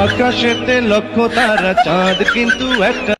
আকাশেতে লক্ষ তারা চাঁদ কিন্তু একটা